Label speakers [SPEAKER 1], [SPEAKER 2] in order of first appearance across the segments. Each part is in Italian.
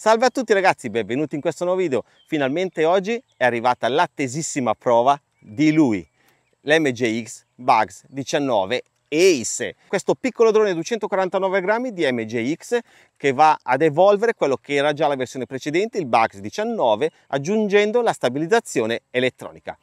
[SPEAKER 1] Salve a tutti ragazzi, benvenuti in questo nuovo video. Finalmente oggi è arrivata l'attesissima prova di lui, l'MJX Bugs 19 Ace, questo piccolo drone di 249 grammi di MJX che va ad evolvere quello che era già la versione precedente, il Bugs 19, aggiungendo la stabilizzazione elettronica.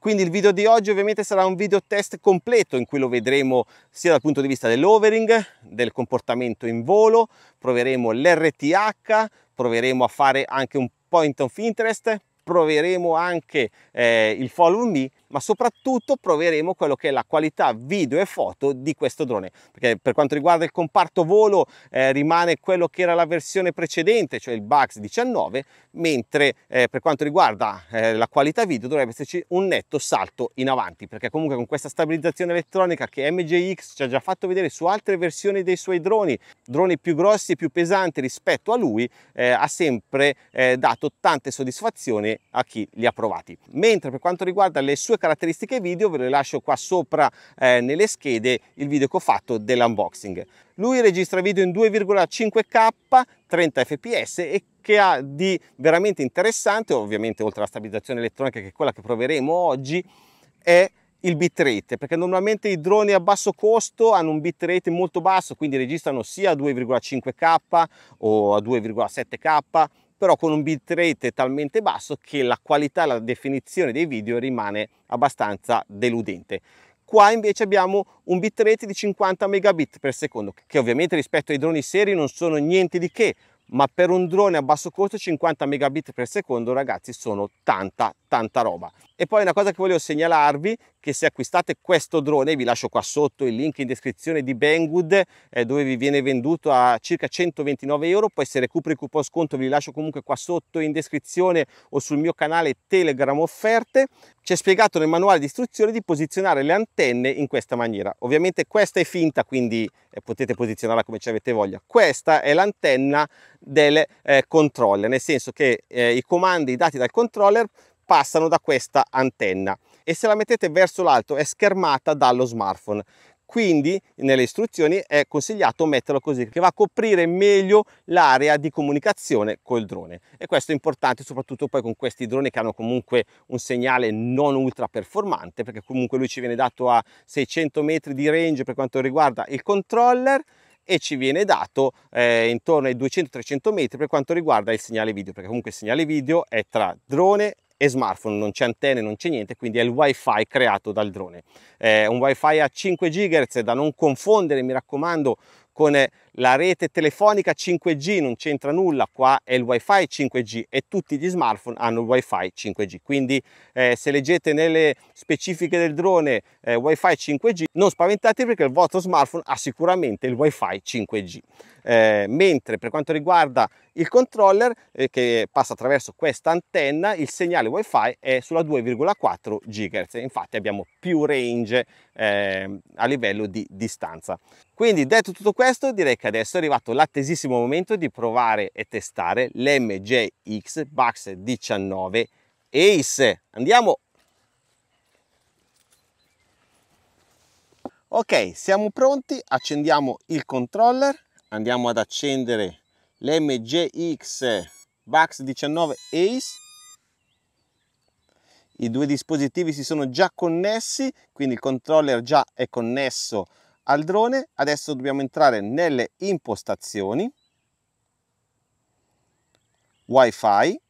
[SPEAKER 1] Quindi il video di oggi ovviamente sarà un video test completo in cui lo vedremo sia dal punto di vista dell'overing, del comportamento in volo, proveremo l'RTH, proveremo a fare anche un point of interest, proveremo anche eh, il follow me ma soprattutto proveremo quello che è la qualità video e foto di questo drone perché per quanto riguarda il comparto volo eh, rimane quello che era la versione precedente cioè il Bugs 19 mentre eh, per quanto riguarda eh, la qualità video dovrebbe esserci un netto salto in avanti perché comunque con questa stabilizzazione elettronica che MJX ci ha già fatto vedere su altre versioni dei suoi droni droni più grossi e più pesanti rispetto a lui eh, ha sempre eh, dato tante soddisfazioni a chi li ha provati. Mentre per quanto riguarda le sue caratteristiche video ve le lascio qua sopra eh, nelle schede il video che ho fatto dell'unboxing. Lui registra video in 2,5K, 30 fps e che ha di veramente interessante, ovviamente oltre alla stabilizzazione elettronica che è quella che proveremo oggi, è il bitrate perché normalmente i droni a basso costo hanno un bitrate molto basso quindi registrano sia a 2,5k o a 2,7k però con un bitrate talmente basso che la qualità e la definizione dei video rimane abbastanza deludente. Qua invece abbiamo un bitrate di 50 megabit per secondo, che ovviamente rispetto ai droni seri non sono niente di che, ma per un drone a basso costo 50 megabit per secondo ragazzi sono tanta tanta roba e poi una cosa che volevo segnalarvi che se acquistate questo drone vi lascio qua sotto il link in descrizione di Banggood eh, dove vi viene venduto a circa 129 euro poi se recupero il coupon sconto vi lascio comunque qua sotto in descrizione o sul mio canale telegram offerte. C'è spiegato nel manuale di istruzione di posizionare le antenne in questa maniera. Ovviamente questa è finta quindi eh, potete posizionarla come ci avete voglia. Questa è l'antenna del eh, controller nel senso che eh, i comandi dati dal controller passano da questa antenna e se la mettete verso l'alto è schermata dallo smartphone. Quindi nelle istruzioni è consigliato metterlo così che va a coprire meglio l'area di comunicazione col drone. E questo è importante soprattutto poi con questi droni che hanno comunque un segnale non ultra performante perché comunque lui ci viene dato a 600 metri di range per quanto riguarda il controller e ci viene dato eh, intorno ai 200-300 metri per quanto riguarda il segnale video perché comunque il segnale video è tra drone e smartphone, non c'è antenne, non c'è niente, quindi è il wifi creato dal drone. È un wifi a 5 GHz da non confondere, mi raccomando, con la rete telefonica 5G, non c'entra nulla, qua è il wifi 5G e tutti gli smartphone hanno il wifi 5G, quindi eh, se leggete nelle specifiche del drone eh, wifi 5G non spaventatevi perché il vostro smartphone ha sicuramente il wifi 5G. Eh, mentre per quanto riguarda il controller eh, che passa attraverso questa antenna il segnale wifi è sulla 2,4 GHz infatti abbiamo più range eh, a livello di distanza quindi detto tutto questo direi che adesso è arrivato l'attesissimo momento di provare e testare l'MJX Bugs 19 Ace. Andiamo! Ok siamo pronti accendiamo il controller andiamo ad accendere l'MJX Bugs 19 Ace. I due dispositivi si sono già connessi quindi il controller già è connesso al drone. Adesso dobbiamo entrare nelle impostazioni. Wifi.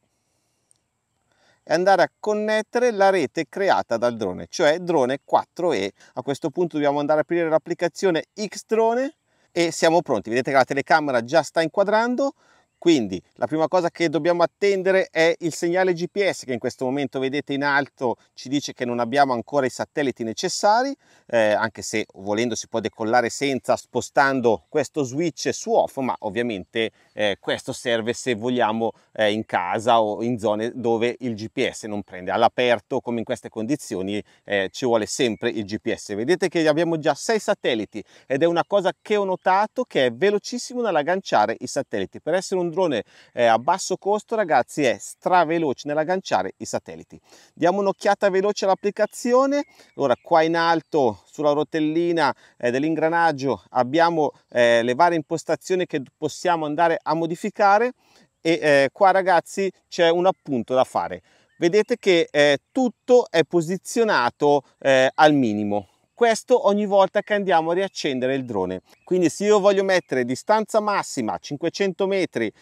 [SPEAKER 1] E andare a connettere la rete creata dal drone cioè drone 4e a questo punto dobbiamo andare ad aprire l'applicazione Xdrone e siamo pronti. Vedete che la telecamera già sta inquadrando, quindi la prima cosa che dobbiamo attendere è il segnale GPS che in questo momento vedete in alto ci dice che non abbiamo ancora i satelliti necessari, eh, anche se volendo si può decollare senza spostando questo switch su off, ma ovviamente eh, questo serve se vogliamo eh, in casa o in zone dove il GPS non prende. All'aperto come in queste condizioni eh, ci vuole sempre il GPS. Vedete che abbiamo già sei satelliti ed è una cosa che ho notato che è velocissimo nell'agganciare i satelliti. Per essere un drone eh, a basso costo ragazzi è straveloce nell'agganciare i satelliti. Diamo un'occhiata veloce all'applicazione. Ora qua in alto sulla rotellina eh, dell'ingranaggio abbiamo eh, le varie impostazioni che possiamo andare a modificare e eh, qua ragazzi c'è un appunto da fare. Vedete che eh, tutto è posizionato eh, al minimo questo ogni volta che andiamo a riaccendere il drone. Quindi se io voglio mettere distanza massima 500 metri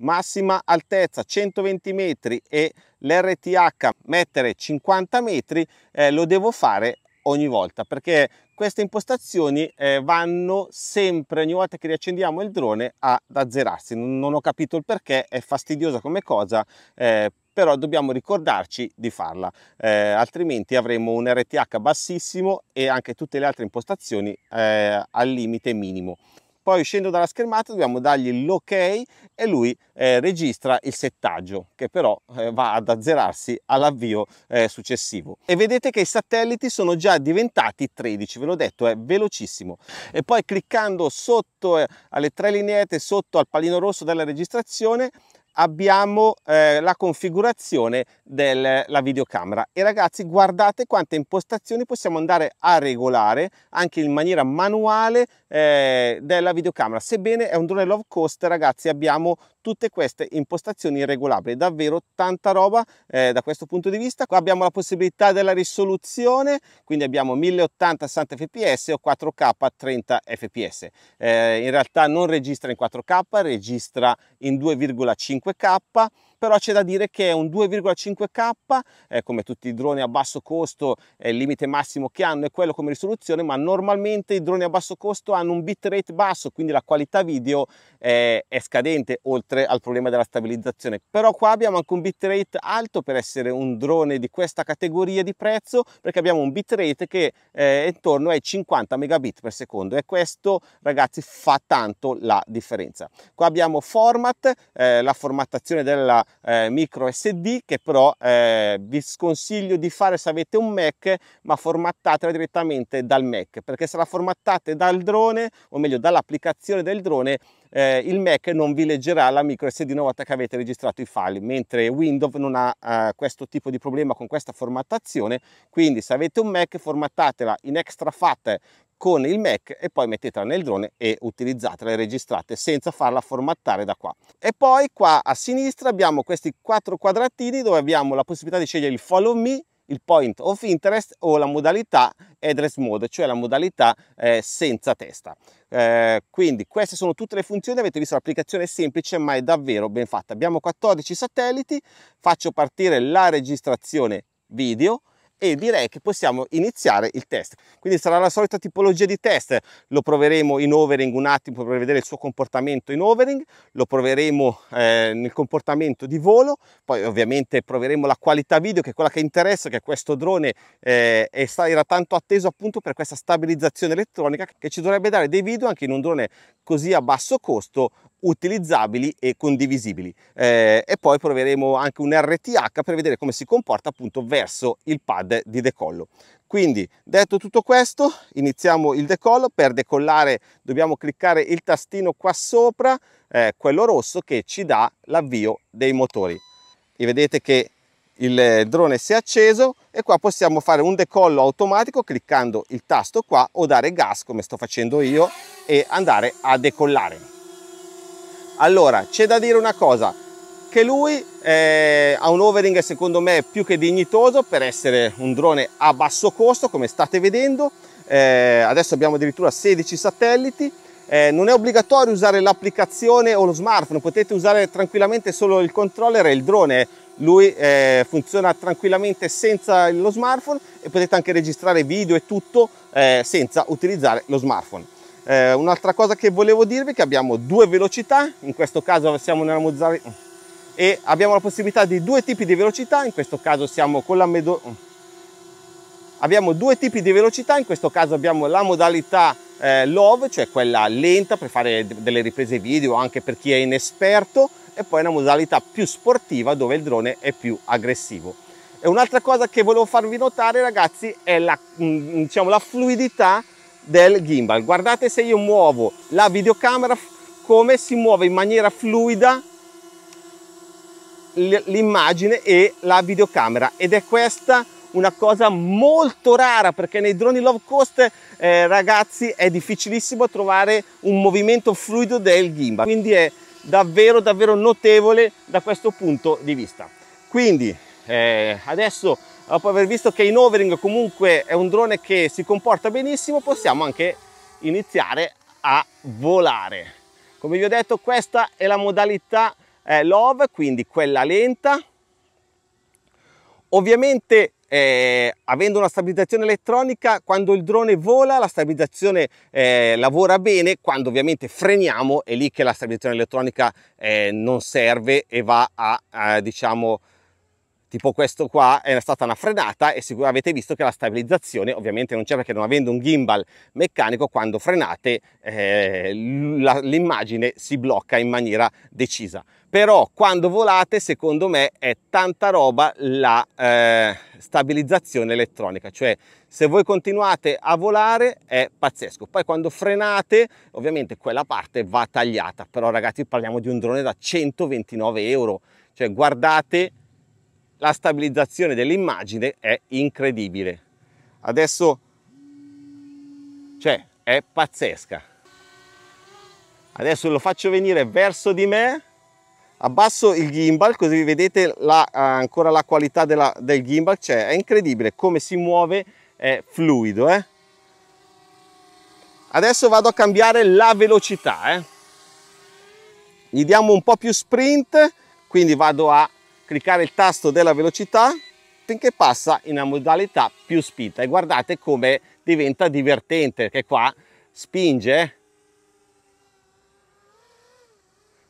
[SPEAKER 1] massima altezza 120 metri e l'RTH mettere 50 metri eh, lo devo fare ogni volta perché queste impostazioni eh, vanno sempre ogni volta che riaccendiamo il drone ad azzerarsi. Non, ho capito il perché è fastidiosa come cosa eh, però dobbiamo ricordarci di farla, eh, altrimenti avremo un RTH bassissimo e anche tutte le altre impostazioni eh, al limite minimo. Poi uscendo dalla schermata dobbiamo dargli l'ok e lui eh, registra il settaggio che però eh, va ad azzerarsi all'avvio eh, successivo. E vedete che i satelliti sono già diventati 13, ve l'ho detto, è velocissimo. E poi cliccando sotto eh, alle tre lineette, sotto al pallino rosso della registrazione, abbiamo eh, la configurazione della videocamera. E ragazzi guardate quante impostazioni possiamo andare a regolare anche in maniera manuale eh, della videocamera. Sebbene è un drone low cost ragazzi abbiamo tutte queste impostazioni regolabili. Davvero tanta roba eh, da questo punto di vista. Qua abbiamo la possibilità della risoluzione quindi abbiamo 1080 60 fps o 4k 30 fps in realtà non registra in 4k registra in 2,5k però c'è da dire che è un 2,5K, eh, come tutti i droni a basso costo, eh, il limite massimo che hanno è quello come risoluzione, ma normalmente i droni a basso costo hanno un bitrate basso, quindi la qualità video eh, è scadente oltre al problema della stabilizzazione. Però qua abbiamo anche un bitrate alto per essere un drone di questa categoria di prezzo, perché abbiamo un bitrate che è intorno ai 50 megabit per secondo e questo ragazzi fa tanto la differenza. Qua abbiamo format, eh, la formattazione della eh, micro SD che però eh, vi sconsiglio di fare se avete un Mac ma formattatela direttamente dal Mac perché se la formattate dal drone o meglio dall'applicazione del drone eh, il Mac non vi leggerà la micro SD una volta che avete registrato i file mentre Windows non ha eh, questo tipo di problema con questa formattazione. Quindi se avete un Mac formattatela in extra fat con il Mac e poi mettetela nel drone e utilizzatela e registrate senza farla formattare da qua. E poi qua a sinistra abbiamo questi quattro quadratini dove abbiamo la possibilità di scegliere il follow me, il point of interest o la modalità address mode, cioè la modalità eh, senza testa. Eh, quindi queste sono tutte le funzioni, avete visto l'applicazione è semplice ma è davvero ben fatta. Abbiamo 14 satelliti, faccio partire la registrazione video, e direi che possiamo iniziare il test. Quindi sarà la solita tipologia di test, lo proveremo in overing un attimo per vedere il suo comportamento in overing, lo proveremo eh, nel comportamento di volo, poi ovviamente proveremo la qualità video che è quella che interessa, che questo drone eh, era tanto atteso appunto per questa stabilizzazione elettronica che ci dovrebbe dare dei video anche in un drone così a basso costo utilizzabili e condivisibili. Eh, e poi proveremo anche un RTH per vedere come si comporta appunto verso il pad di decollo. Quindi detto tutto questo iniziamo il decollo. Per decollare dobbiamo cliccare il tastino qua sopra eh, quello rosso che ci dà l'avvio dei motori. E vedete che il drone si è acceso e qua possiamo fare un decollo automatico cliccando il tasto qua o dare gas come sto facendo io e andare a decollare allora, c'è da dire una cosa, che lui eh, ha un overing secondo me più che dignitoso per essere un drone a basso costo, come state vedendo. Eh, adesso abbiamo addirittura 16 satelliti. Eh, non è obbligatorio usare l'applicazione o lo smartphone, potete usare tranquillamente solo il controller e il drone. Lui eh, funziona tranquillamente senza lo smartphone e potete anche registrare video e tutto eh, senza utilizzare lo smartphone. Eh, un'altra cosa che volevo dirvi è che abbiamo due velocità, in questo caso siamo nella modalità e abbiamo la possibilità di due tipi di velocità, in questo caso siamo con la medo... Abbiamo due tipi di velocità, in questo caso abbiamo la modalità eh, LOV, cioè quella lenta per fare delle riprese video anche per chi è inesperto e poi una modalità più sportiva dove il drone è più aggressivo. E un'altra cosa che volevo farvi notare ragazzi è la, mm, diciamo, la fluidità del gimbal. Guardate se io muovo la videocamera come si muove in maniera fluida l'immagine e la videocamera. Ed è questa una cosa molto rara perché nei droni low cost eh, ragazzi è difficilissimo trovare un movimento fluido del gimbal. Quindi è davvero davvero notevole da questo punto di vista. Quindi eh, adesso dopo aver visto che in overing comunque è un drone che si comporta benissimo possiamo anche iniziare a volare. Come vi ho detto questa è la modalità eh, love quindi quella lenta. Ovviamente eh, avendo una stabilizzazione elettronica quando il drone vola la stabilizzazione eh, lavora bene. Quando ovviamente freniamo è lì che la stabilizzazione elettronica eh, non serve e va a, a diciamo tipo questo qua è stata una frenata e sicuramente avete visto che la stabilizzazione ovviamente non c'è perché non avendo un gimbal meccanico quando frenate eh, l'immagine si blocca in maniera decisa. Però quando volate secondo me è tanta roba la eh, stabilizzazione elettronica. Cioè se voi continuate a volare è pazzesco. Poi quando frenate ovviamente quella parte va tagliata. Però ragazzi parliamo di un drone da 129 euro. Cioè guardate la stabilizzazione dell'immagine è incredibile. Adesso, cioè, è pazzesca. Adesso lo faccio venire verso di me, abbasso il gimbal così vedete la, ancora la qualità della, del gimbal, cioè è incredibile come si muove, è fluido. Eh? Adesso vado a cambiare la velocità. Eh? Gli diamo un po' più sprint, quindi vado a cliccare il tasto della velocità finché passa in una modalità più spinta. E guardate come diventa divertente che qua spinge.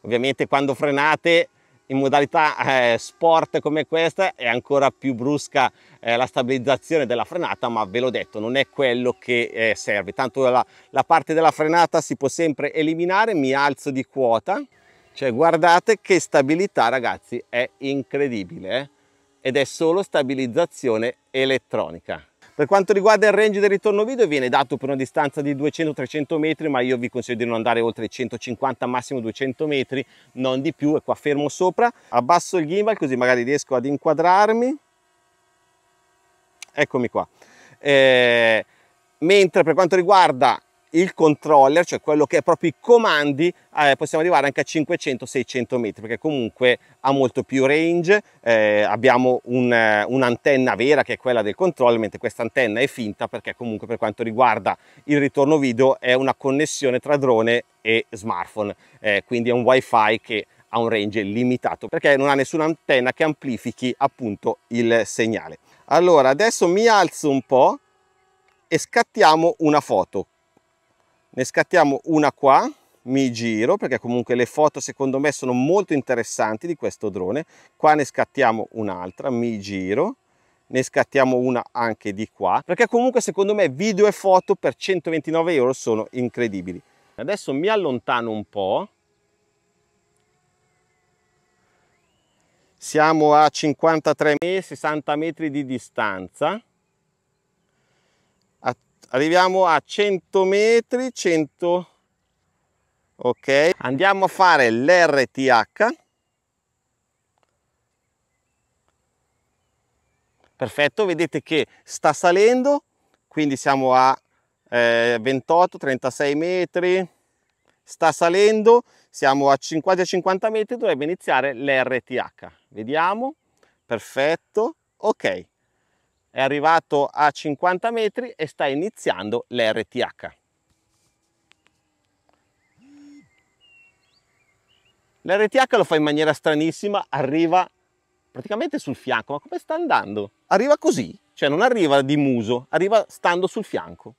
[SPEAKER 1] Ovviamente quando frenate in modalità eh, sport come questa è ancora più brusca eh, la stabilizzazione della frenata ma ve l'ho detto non è quello che eh, serve. Tanto la, la parte della frenata si può sempre eliminare mi alzo di quota cioè guardate che stabilità ragazzi, è incredibile eh? ed è solo stabilizzazione elettronica. Per quanto riguarda il range del ritorno video viene dato per una distanza di 200-300 metri ma io vi consiglio di non andare oltre i 150 massimo 200 metri non di più e qua fermo sopra abbasso il gimbal così magari riesco ad inquadrarmi eccomi qua eh, mentre per quanto riguarda il controller, cioè quello che è proprio i comandi, eh, possiamo arrivare anche a 500-600 metri perché comunque ha molto più range, eh, abbiamo un, eh, un'antenna vera che è quella del controller, mentre questa antenna è finta perché comunque per quanto riguarda il ritorno video è una connessione tra drone e smartphone, eh, quindi è un wifi che ha un range limitato perché non ha nessuna antenna che amplifichi appunto il segnale. Allora adesso mi alzo un po' e scattiamo una foto ne scattiamo una qua mi giro perché comunque le foto secondo me sono molto interessanti di questo drone. Qua ne scattiamo un'altra mi giro. Ne scattiamo una anche di qua perché comunque secondo me video e foto per 129 euro sono incredibili. Adesso mi allontano un po' siamo a 53 metri 60 metri di distanza arriviamo a 100 metri 100 ok. Andiamo a fare l'RTH perfetto vedete che sta salendo quindi siamo a eh, 28 36 metri. Sta salendo siamo a quasi a 50 metri dovrebbe iniziare l'RTH vediamo. Perfetto ok è arrivato a 50 metri e sta iniziando l'RTH. L'RTH lo fa in maniera stranissima, arriva praticamente sul fianco, ma come sta andando? Arriva così, cioè non arriva di muso, arriva stando sul fianco.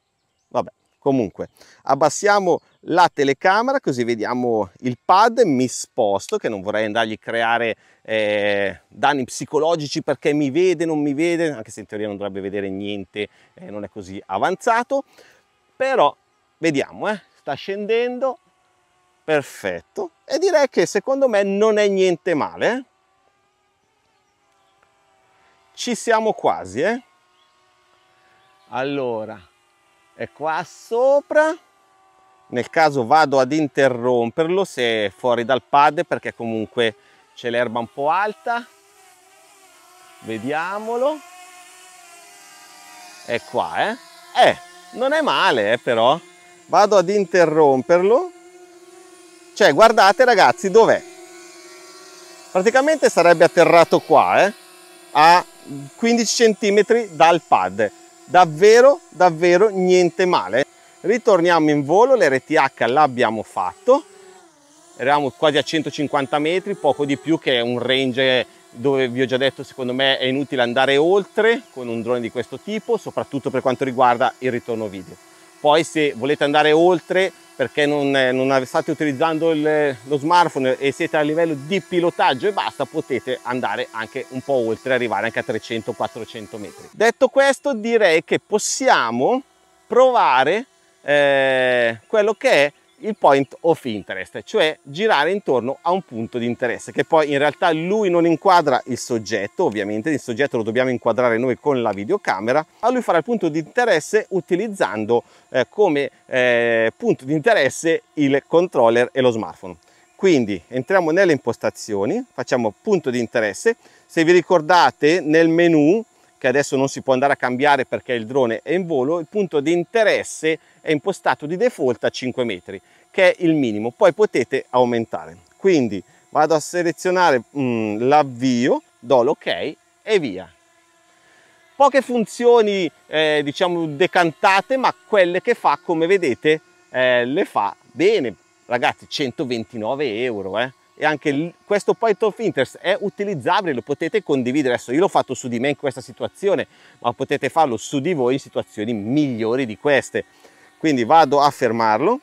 [SPEAKER 1] Vabbè, comunque abbassiamo la telecamera così vediamo il pad. Mi sposto che non vorrei andargli a creare eh, danni psicologici perché mi vede non mi vede anche se in teoria non dovrebbe vedere niente eh, non è così avanzato. Però vediamo eh, sta scendendo. Perfetto. E direi che secondo me non è niente male eh. ci siamo quasi eh. Allora è qua sopra nel caso vado ad interromperlo se è fuori dal pad perché comunque c'è l'erba un po' alta vediamolo è qua eh eh non è male eh, però vado ad interromperlo Cioè, guardate ragazzi, dov'è? Praticamente sarebbe atterrato qua, eh? a 15 cm dal pad. Davvero, davvero niente male. Ritorniamo in volo, l'RTH l'abbiamo fatto. Eravamo quasi a 150 metri, poco di più che un range dove vi ho già detto secondo me è inutile andare oltre con un drone di questo tipo, soprattutto per quanto riguarda il ritorno video. Poi se volete andare oltre perché non, non state utilizzando il, lo smartphone e siete a livello di pilotaggio e basta, potete andare anche un po' oltre, arrivare anche a 300-400 metri. Detto questo direi che possiamo provare eh, quello che è il point of interest, cioè girare intorno a un punto di interesse, che poi in realtà lui non inquadra il soggetto, ovviamente il soggetto lo dobbiamo inquadrare noi con la videocamera, a lui farà il punto di interesse utilizzando eh, come eh, punto di interesse il controller e lo smartphone. Quindi entriamo nelle impostazioni, facciamo punto di interesse, se vi ricordate nel menu che adesso non si può andare a cambiare perché il drone è in volo, il punto di interesse è impostato di default a 5 metri, che è il minimo, poi potete aumentare. Quindi vado a selezionare mm, l'avvio, do l'ok e via. Poche funzioni eh, diciamo decantate, ma quelle che fa, come vedete, eh, le fa bene. Ragazzi, 129 euro, eh e anche questo point of interest è utilizzabile, lo potete condividere. Adesso io l'ho fatto su di me in questa situazione, ma potete farlo su di voi in situazioni migliori di queste. Quindi vado a fermarlo.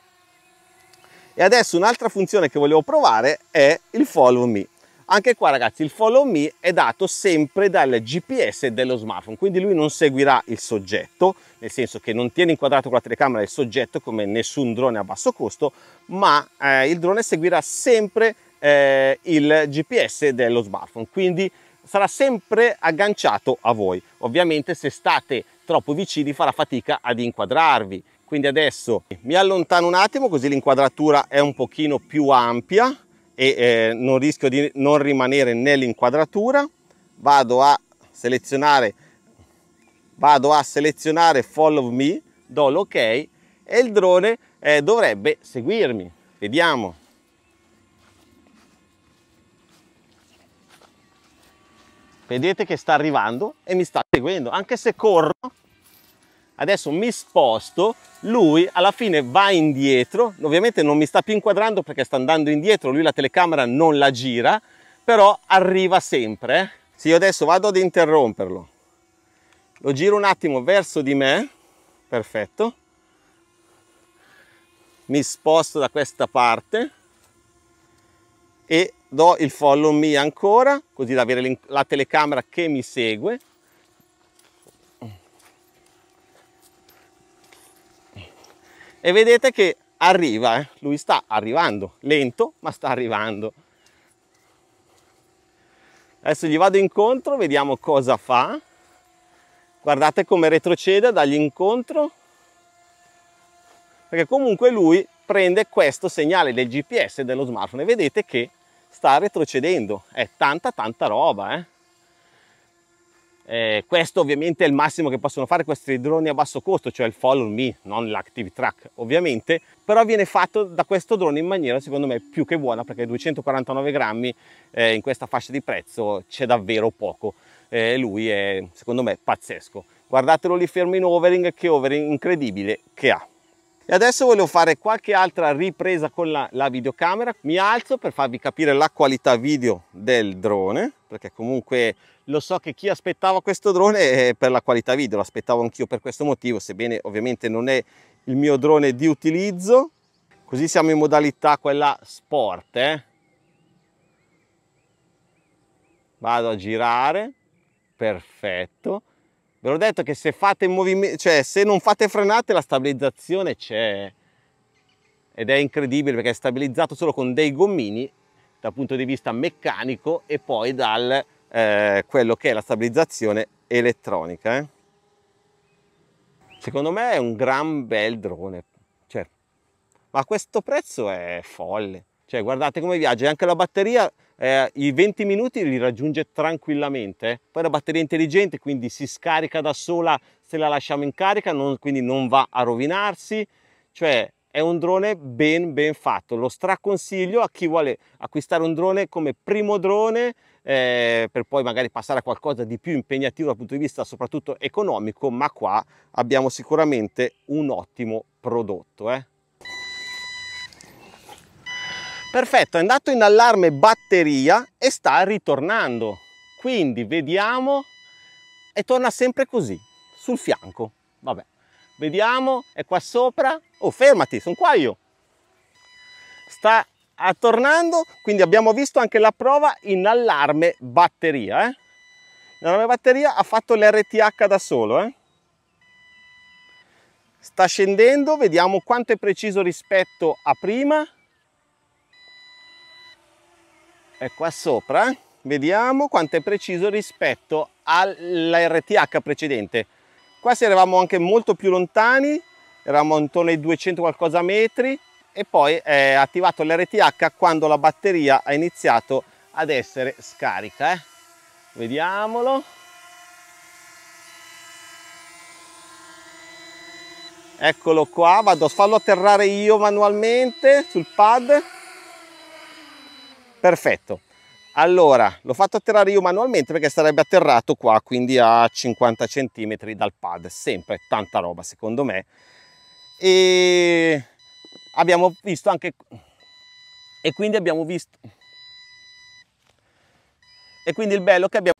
[SPEAKER 1] E adesso un'altra funzione che volevo provare è il follow me. Anche qua ragazzi il follow me è dato sempre dal GPS dello smartphone, quindi lui non seguirà il soggetto, nel senso che non tiene inquadrato con la telecamera il soggetto come nessun drone a basso costo, ma eh, il drone seguirà sempre eh, il GPS dello smartphone, quindi sarà sempre agganciato a voi. Ovviamente se state troppo vicini farà fatica ad inquadrarvi. Quindi adesso mi allontano un attimo così l'inquadratura è un pochino più ampia e eh, non rischio di non rimanere nell'inquadratura. Vado a selezionare vado a selezionare follow me, do l'ok e il drone eh, dovrebbe seguirmi. Vediamo. Vedete che sta arrivando e mi sta seguendo. Anche se corro adesso mi sposto lui alla fine va indietro. Ovviamente non mi sta più inquadrando perché sta andando indietro lui la telecamera non la gira però arriva sempre eh. se io adesso vado ad interromperlo lo giro un attimo verso di me perfetto. Mi sposto da questa parte e do il follow me ancora così da avere la telecamera che mi segue. E vedete che arriva eh? lui sta arrivando lento ma sta arrivando. Adesso gli vado incontro vediamo cosa fa. Guardate come retrocede dagli incontro. Perché comunque lui prende questo segnale del GPS dello smartphone. E vedete che sta retrocedendo, è tanta tanta roba. Eh? Eh, questo ovviamente è il massimo che possono fare questi droni a basso costo, cioè il follow me, non l'active track ovviamente, però viene fatto da questo drone in maniera secondo me più che buona perché 249 grammi eh, in questa fascia di prezzo c'è davvero poco, eh, lui è secondo me pazzesco. Guardatelo lì fermo in overing, che overing incredibile che ha. E adesso volevo fare qualche altra ripresa con la, la, videocamera. Mi alzo per farvi capire la qualità video del drone, perché comunque lo so che chi aspettava questo drone è per la qualità video, l'aspettavo anch'io per questo motivo, sebbene ovviamente non è il mio drone di utilizzo. Così siamo in modalità quella sport, eh? Vado a girare, perfetto Ve l'ho detto che se fate movimento, cioè se non fate frenate la stabilizzazione c'è ed è incredibile perché è stabilizzato solo con dei gommini dal punto di vista meccanico e poi dal eh, quello che è la stabilizzazione elettronica. Eh. Secondo me è un gran bel drone, cioè, ma questo prezzo è folle. Cioè, guardate come viaggia, anche la batteria eh, i 20 minuti li raggiunge tranquillamente. Poi la batteria intelligente, quindi si scarica da sola se la lasciamo in carica, non, quindi non va a rovinarsi. Cioè è un drone ben ben fatto, lo straconsiglio a chi vuole acquistare un drone come primo drone eh, per poi magari passare a qualcosa di più impegnativo dal punto di vista soprattutto economico, ma qua abbiamo sicuramente un ottimo prodotto. Eh. Perfetto, è andato in allarme batteria e sta ritornando. Quindi vediamo e torna sempre così, sul fianco. Vabbè, vediamo, è qua sopra, oh fermati, sono qua io. Sta tornando, quindi abbiamo visto anche la prova in allarme batteria. Eh? L'allarme batteria ha fatto l'RTH da solo. Eh? Sta scendendo, vediamo quanto è preciso rispetto a prima. È qua sopra, vediamo quanto è preciso rispetto all'RTH precedente. Qua si eravamo anche molto più lontani, eravamo intorno ai 200 qualcosa metri e poi è attivato l'RTH quando la batteria ha iniziato ad essere scarica. Eh? Vediamolo. Eccolo qua, vado a farlo atterrare io manualmente sul pad. Perfetto. Allora, l'ho fatto atterrare io manualmente perché sarebbe atterrato qua, quindi a 50 cm dal pad. Sempre tanta roba secondo me e abbiamo visto anche e quindi abbiamo visto e quindi il bello che abbiamo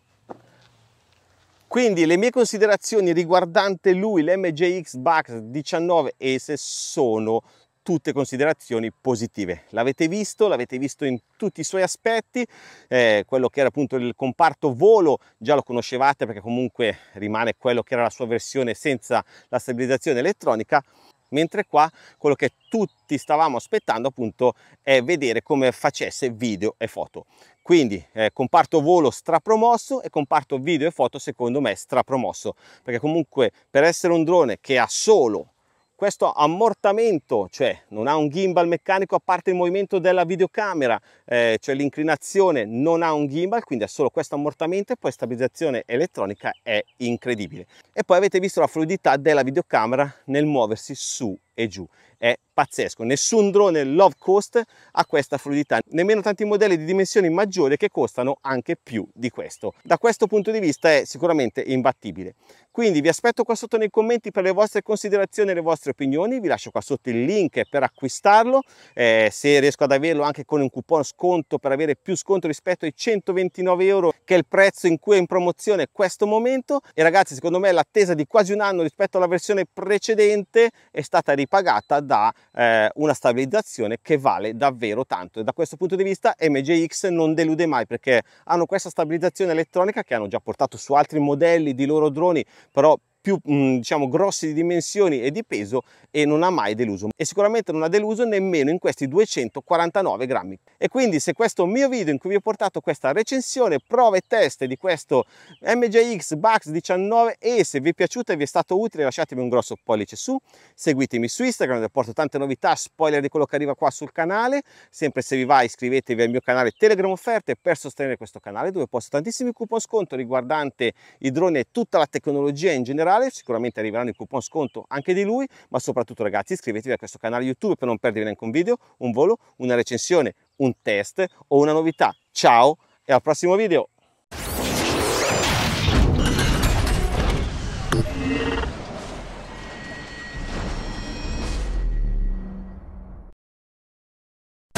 [SPEAKER 1] quindi le mie considerazioni riguardante lui l'MJX Bugs 19 ESE sono tutte considerazioni positive. L'avete visto, l'avete visto in tutti i suoi aspetti, eh, quello che era appunto il comparto volo già lo conoscevate perché comunque rimane quello che era la sua versione senza la stabilizzazione elettronica, mentre qua quello che tutti stavamo aspettando appunto è vedere come facesse video e foto quindi eh, comparto volo strapromosso e comparto video e foto secondo me strapromosso perché comunque per essere un drone che ha solo questo ammortamento, cioè non ha un gimbal meccanico a parte il movimento della videocamera, eh, cioè l'inclinazione non ha un gimbal, quindi ha solo questo ammortamento e poi stabilizzazione elettronica è incredibile. E poi avete visto la fluidità della videocamera nel muoversi su e giù è pazzesco. Nessun drone low cost ha questa fluidità, nemmeno tanti modelli di dimensioni maggiori che costano anche più di questo. Da questo punto di vista è sicuramente imbattibile. Quindi vi aspetto qua sotto nei commenti per le vostre considerazioni e le vostre opinioni, vi lascio qua sotto il link per acquistarlo, eh, se riesco ad averlo anche con un coupon sconto per avere più sconto rispetto ai 129 euro che è il prezzo in cui è in promozione questo momento e ragazzi secondo me l'attesa di quasi un anno rispetto alla versione precedente è stata ripagata da eh, una stabilizzazione che vale davvero tanto. E da questo punto di vista MJX non delude mai perché hanno questa stabilizzazione elettronica che hanno già portato su altri modelli di loro droni però più mm, diciamo grossi di dimensioni e di peso e non ha mai deluso. E sicuramente non ha deluso nemmeno in questi 249 grammi. E quindi se questo mio video in cui vi ho portato questa recensione prove e test di questo MJX Bugs 19 e se vi è piaciuto e vi è stato utile lasciatemi un grosso pollice su. Seguitemi su Instagram dove porto tante novità spoiler di quello che arriva qua sul canale. Sempre se vi va iscrivetevi al mio canale Telegram offerte per sostenere questo canale dove posto tantissimi coupon sconto riguardante i droni e tutta la tecnologia in generale canale, sicuramente arriveranno i coupon sconto anche di lui, ma soprattutto ragazzi iscrivetevi a questo canale YouTube per non perdervi neanche un video, un volo, una recensione, un test o una novità. Ciao e al prossimo video!